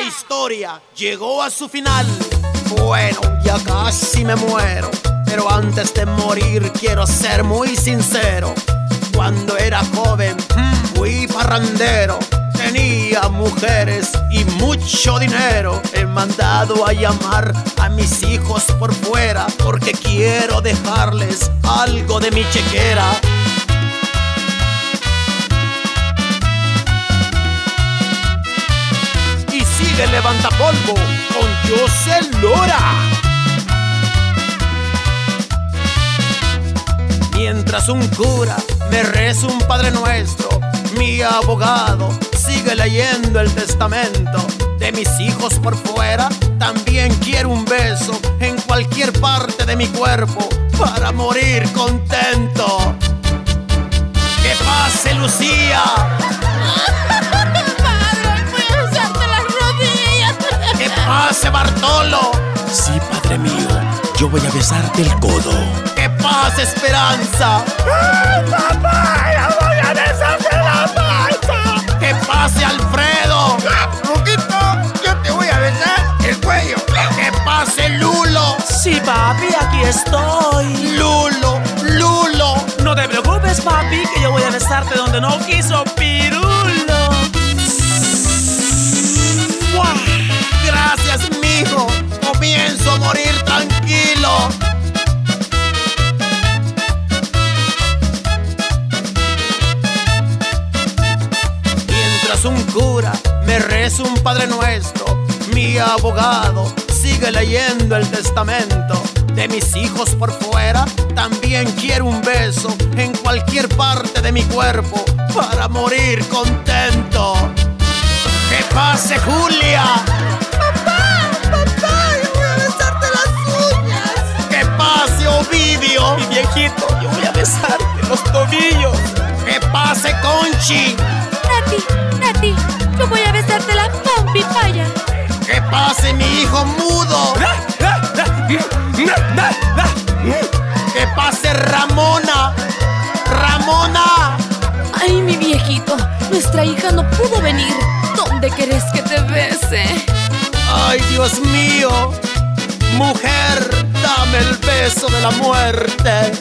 historia llegó a su final. Bueno, ya casi me muero, pero antes de morir quiero ser muy sincero. Cuando era joven, mm, fui parrandero. Tenía mujeres y mucho dinero. He mandado a llamar a mis hijos por fuera porque quiero dejarles algo de mi chequera. Sigue levanta polvo con José Lora. Mientras un cura me reza un Padre Nuestro, mi abogado sigue leyendo el testamento de mis hijos por fuera. También quiero un beso en cualquier parte de mi cuerpo para morir contento. ¡Que pase Lucía! Padre mío, yo voy a besarte el codo. ¡Que pase Esperanza! ¡Papá! ¡Ya voy a besarte la panza! ¡Que pase Alfredo! Ruquito, yo te voy a besar el cuello. ¡Que pase Lulo! Sí, papi, aquí estoy. ¡Lulo! ¡Lulo! No te preocupes, papi, que yo voy a besarte donde no quiso Pirulo. Mientras un cura me reza un Padre Nuestro, mi abogado sigue leyendo el testamento de mis hijos por fuera. También quiero un beso en cualquier parte de mi cuerpo para morir contento. ¡Que pase Julia! ¡Papá! ¡Yo voy a besarte las uñas! ¡Que pase Ovidio! Mi viejito, yo voy a besarte los tobillos. ¡Que pase Conchi! Nati, Nati, yo voy a besarte la pompi paya. ¡Que pase mi hijo mudo! ¡Que pase Ramona! ¡Ramona! Ay, mi viejito, nuestra hija no pudo venir. ¿Dónde querés que te bese? ¡Ay, Dios mío! Mujer, dame el beso de la muerte.